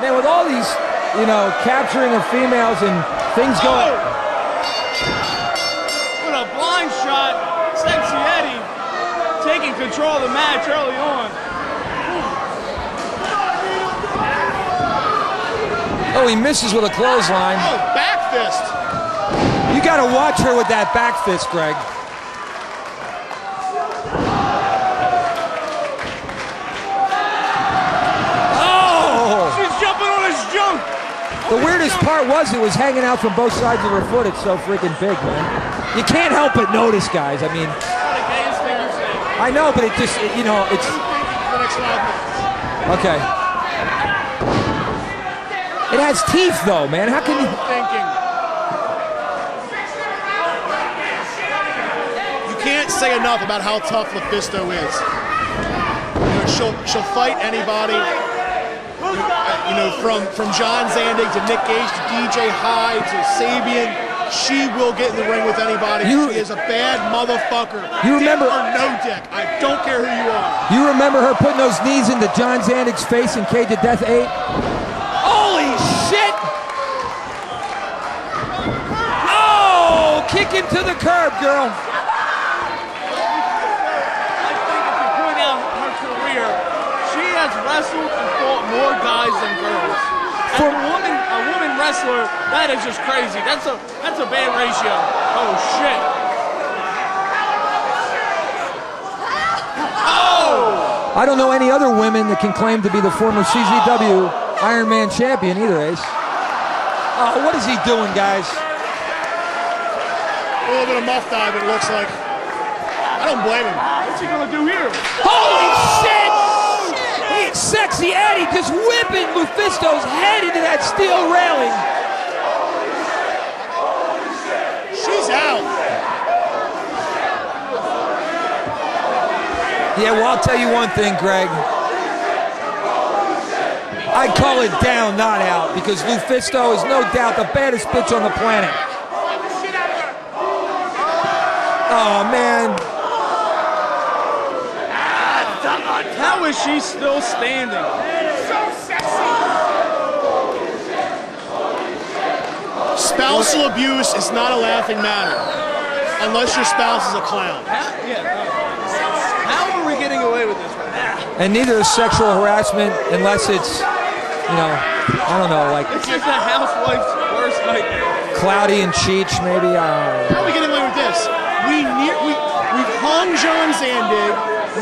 Man, with all these, you know, capturing of females and things oh! going. With a blind shot, Sexxxy Eddy taking control of the match early on. Oh, he misses with a clothesline. Oh, back fist. You got to watch her with that back fist, Greg. Oh! She's jumping on his junk. The weirdest part was it was hanging out from both sides of her foot. It's so freaking big, man. You can't help but notice, guys. I mean. I know, but it just, it- you know, it's okay. It has teeth, though, man. How can you? You can't say enough about how tough LuFisto is. She'll she'll fight anybody. You know, from from John Zandig to Nick Gage to DJ Hyde to Sabian, she will get in the ring with anybody. You- she is a bad motherfucker. You remember- Dick or no dick? I don't care who you are. You remember her putting those knees into John Zandig's face in Cage of Death 8? Holy shit! Oh! Kick him to the curb, girl. I think if you point out her career, she has wrestled more guys than girls. For- a woman, a woman wrestler, that is just crazy. That's a that's a bad ratio. Oh shit. Oh! I don't know any other women that can claim to be the former CZW Iron Man champion either, Ace. Oh, what is he doing, guys? A little bit of muff dive, it looks like. I don't blame him. What's he gonna do here? Holy shit! Eddy just whipping LuFisto's head into that steel railing. She's out. Yeah, well, I'll tell you one thing, Greg. I call it down, not out, because Lufisto is no doubt the baddest bitch on the planet. Oh, man. Is she still standing? Spousal abuse is not a laughing matter. Unless your spouse is a clown. How, yeah. How are we getting away with this right now? And neither is sexual harassment unless it's, you know, I don't know, like It's just a housewife's worst nightmare. cloudy and Cheech, maybe. I don't know. How are we getting away with this? We near we we hung John Zandig.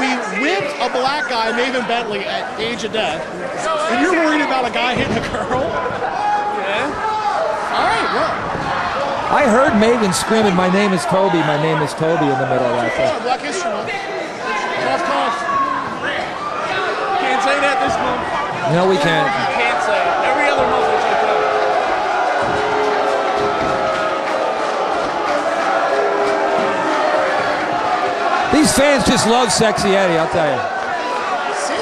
We whipped a black guy, Maven Bentley, at age of death. And you're worried about a guy hitting a girl? Yeah. All right, well, I heard Maven screaming, "My name is Toby. My name is Toby" in the middle of that thing. Black History Month. Cough. Can't say that this month. No, we can't. You can't say it. Every other month it's. These fans just love Sexxxy Eddy, I'll tell you.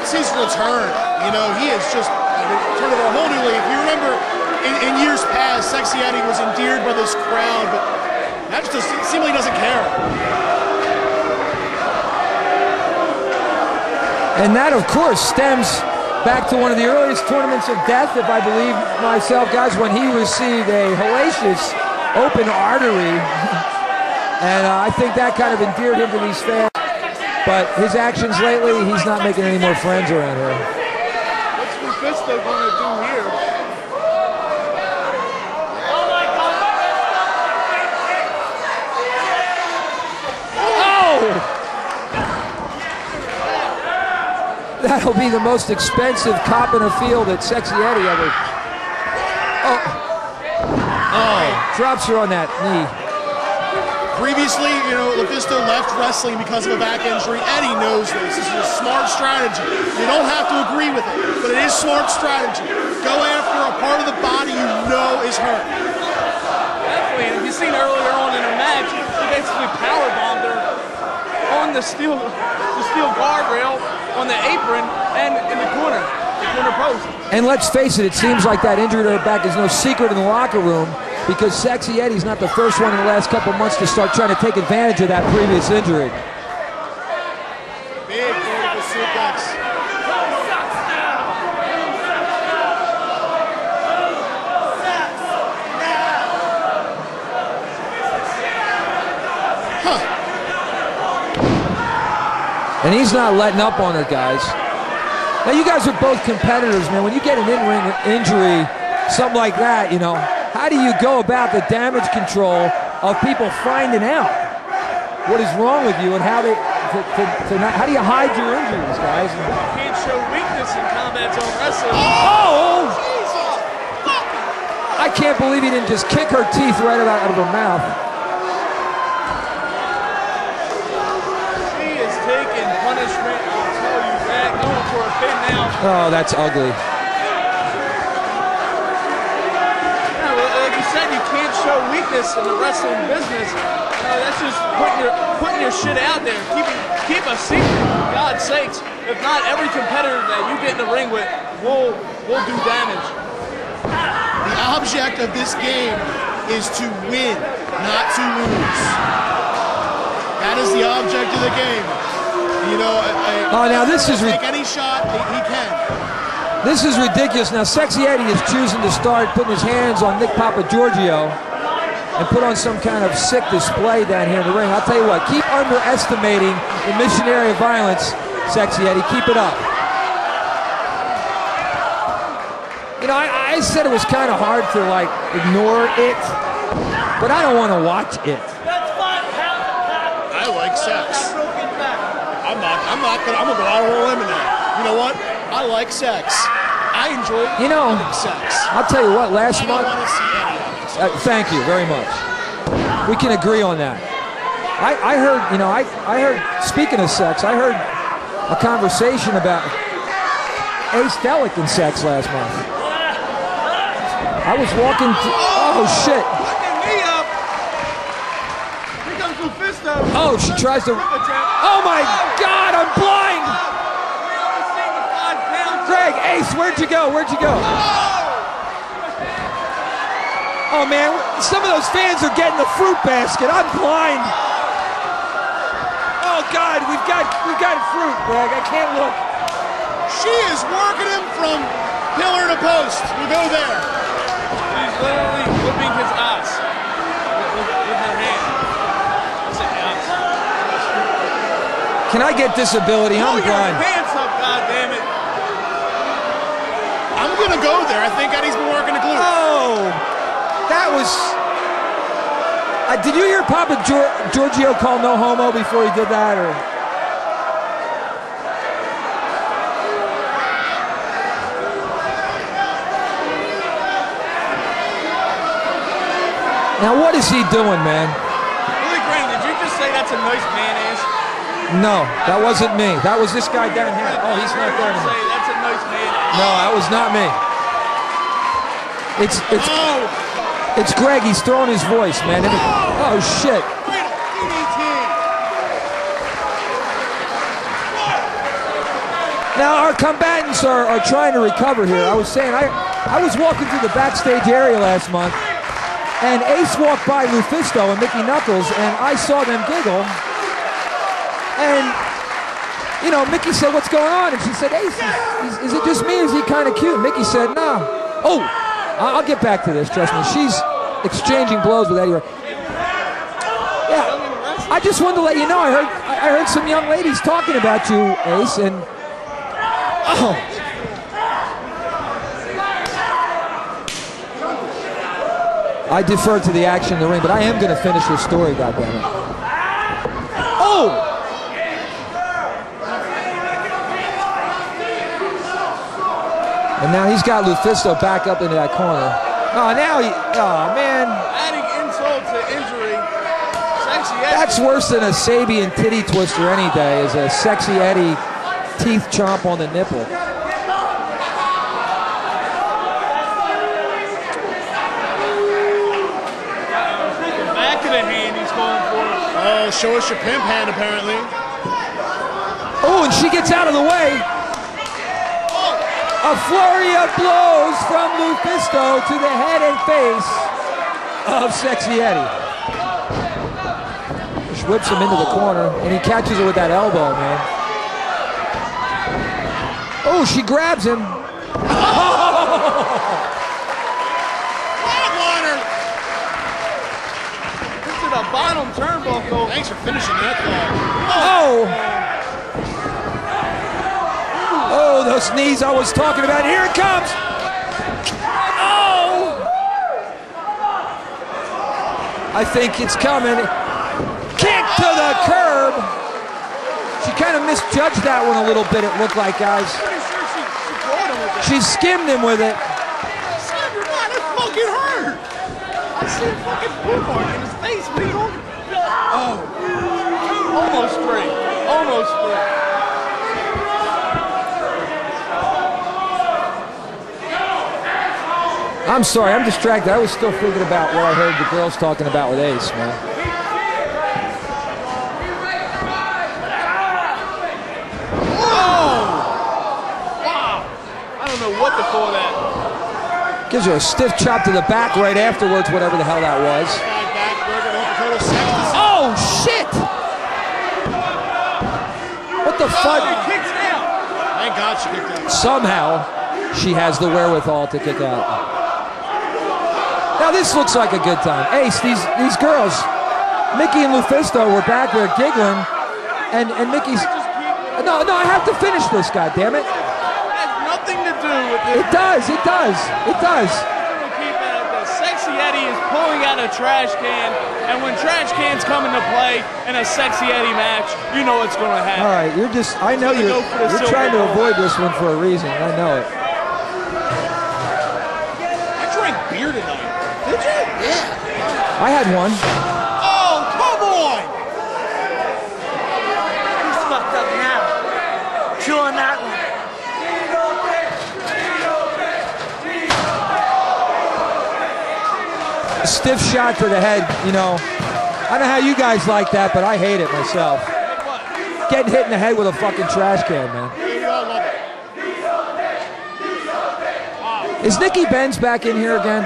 Since his return, you know, he has just turned over a whole new leaf. You remember in, in years past, Sexxxy Eddy was endeared by this crowd, but that just seemingly doesn't care. And that, of course, stems back to one of the earliest tournaments of death, if I believe myself, guys, when he received a hellacious open artery. and uh, I think that kind of endeared him to these fans. But his actions lately, he's not making any more friends around here. What's LuFisto gonna do here? Oh! That'll be the most expensive cop in a field that Sexxxy Eddy ever. Oh. Oh, drops her on that knee. Previously, you know, LuFisto left wrestling because of a back injury. Eddy knows this. This is a smart strategy. You don't have to agree with it, but it is smart strategy. Go after a part of the body you know is hurt. Definitely. And if you've seen earlier on in her match, he basically power bombed her on the steel, the steel guardrail, on the apron, and in the corner, the corner post. And let's face it, it seems like that injury to her back is no secret in the locker room because Sexxxy Eddy's not the first one in the last couple months to start trying to take advantage of that previous injury. Big vertical suplex. And he's not letting up on it, guys. Now, you guys are both competitors, man. When you get an in-ring injury, something like that, you know, how do you go about the damage control of people finding out what is wrong with you and how they, to, to, to not, how do you hide your injuries, guys? You Can't show weakness in combat zone wrestling. Oh! I can't believe he didn't just kick her teeth right out of her mouth. She is taking punishment. I'll tell you that. Going for a pin now. Oh, that's ugly. Yeah, well, like you said, you can't show weakness in the wrestling business. You know, that's just putting your putting your shit out there. Keep it, keep a secret, for God's sakes. If not, every competitor that you get in the ring with will will do damage. The object of this game is to win, not to lose. That is the object of the game. You know, I, I- Oh, now this is take any shot he, he can. This is ridiculous. Now, Sexxxy Eddy is choosing to start putting his hands on Nick Papa Giorgio and put on some kind of sick display down here in the ring. I'll tell you what, keep underestimating the missionary of violence, Sexxxy Eddy. Keep it up. You know, I, I said it was kind of hard to like ignore it, but I don't want to watch it. I like sex. I'm not. I'm not gonna. I'm gonna go out on a limb in. You know what? I like sex. I enjoy You know, having sex. I'll tell you what, last I month. see any of it. Uh, thank you very much. We can agree on that. I, I heard, you know, I, I heard, speaking of sex, I heard a conversation about Ace Delic and sex last month. I was walking, oh shit. Putting the knee up. Here comes LuFisto. Oh, she tries to, oh my God, I'm blind. Greg, Ace, where'd you go? Where'd you go? Oh man, some of those fans are getting the fruit basket. I'm blind. Oh God, we've got we've got fruit, Greg. I can't look. She is working him from pillar to post. You go there. She's literally whipping his ass with, with, with her hand. That's an ass. Can I get disability? Pull I'm your blind. pants up, goddammit. I'm gonna go there. I think Eddy's been working the glute. Oh, that was. Uh, did you hear Papa Gior- Giorgio call no homo before he did that, or? Now what is he doing, man? Billy Graham, did you just say that's a nice man ass? No, that wasn't me. That was this guy down here. Oh, he's not there anymore. No, that was not me. It's it's Oh, it's Greg. He's throwing his voice, man. Oh shit. Now our combatants are, are trying to recover here. I was saying I I was walking through the backstage area last month, and Ace walked by LuFisto and Mickey Knuckles, and I saw them giggle. And you know, Mickey said, "What's going on?" And she said, "Ace, is, is it just me? Is he kind of cute?" Mickey said, "No." Oh, I'll get back to this. Trust me. She's exchanging blows with Eddy. Ray. Yeah, I just wanted to let you know. I heard I I heard some young ladies talking about you, Ace, and oh. I defer to the action in the ring, but I am going to finish this story, goddammit. Oh! And now he's got LuFisto back up into that corner. Oh, now he, oh man, Adding insult to injury. Sexxxy Eddy. that's worse than a Sabian titty twister any day, is a sexxxy Eddy teeth chomp on the nipple. Back of the hand he's going for. Oh, show us your pimp hand, apparently. Oh, and she gets out of the way. A flurry of blows from LuFisto to the head and face of Sexxxy Eddy. She whips him into the corner, and he catches her with that elbow, man. Oh, she grabs him. Flatliner. This is the bottom turnbuckle. Thanks for finishing that thought. Oh, Oh, those knees I was talking about. Here it comes. Oh! I think it's coming. Kick to the curb. She kind of misjudged that one a little bit, it looked like, guys. She, she caught him with it. Skimmed him with it. Sandra, God, that fucking hurt. I see a fucking blue mark in his face. What are you talking Oh. I'm sorry, I'm distracted. I was still thinking about what I heard the girls talking about with Ace, man. I don't know what to call that. Gives you a stiff chop to the back right afterwards, whatever the hell that was. Five back, Berger going for total sexy. Oh, shit! What the fuck? he kicks out. Thank God she kicked out. Somehow, she has the wherewithal to kick out. Now this looks like a good time. Ace, these these girls, Mickey and LuFisto were back there giggling, and and Mickey's. No, no, I have to finish this. God damn it! has nothing to do with this. It does. It does. It does. We'll keep it at this. Sexxxy Eddy is pulling out a trash can, and when trash cans come into play in a Sexxxy Eddy match, you know what's going to happen. All right, you're just. I know you're. go for the You're trying to avoid this one for a reason. I know it. I had one. Oh, come on! He's fucked up now. Chew on that one. A stiff shot to the head. You know. I don't know how you guys like that, but I hate it myself. Getting hit in the head with a fucking trash can, man. Is all love it. Is Nikki Benz back in here again?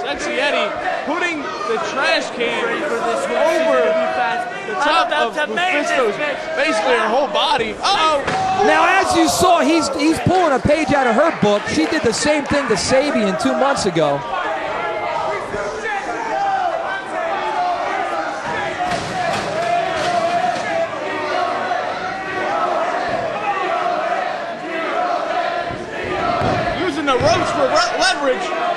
Sexxxy Eddy putting the trash can For this one, over the top of LuFisto's, basically her whole body. Uh-oh! Now, oh. as you saw, he's he's pulling a page out of her book. She did the same thing to Sabian two months ago. Using the ropes for leverage.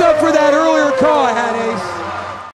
up for that earlier call. I had,